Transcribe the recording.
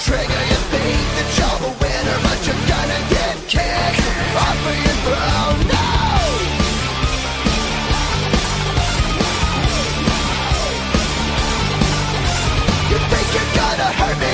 trigger you think that you're the winner But you're gonna get kicked. Off of your throne No, You think you're gonna hurt me?